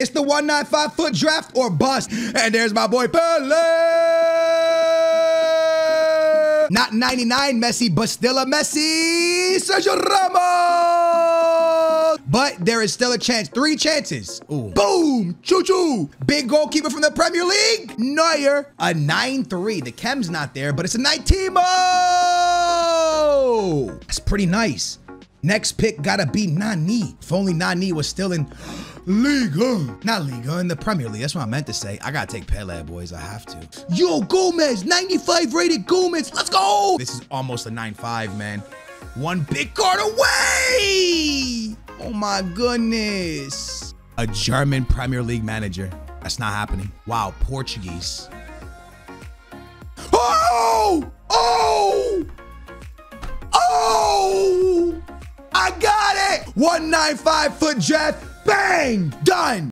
It's the 195 FUT draft or bust. And there's my boy Pele. Not 99 Messi, but still a Messi. Sergio Ramos. But there is still a chance. Three chances. Ooh. Boom. Choo choo. Big goalkeeper from the Premier League. Neuer. A 9 3. The chem's not there, but it's a 19 That's pretty nice. Next pick gotta be Nani. If only Nani was still in Liga. Not Liga, in the Premier League. That's what I meant to say. I gotta take Pele, boys. I have to. Yo, Gomez, 95 rated Gomez. Let's go. This is almost a 9-5, man. One big card away. Oh my goodness. A German Premier League manager. That's not happening. Wow, Portuguese. Oh! 195 FUT jet. Bang! Done!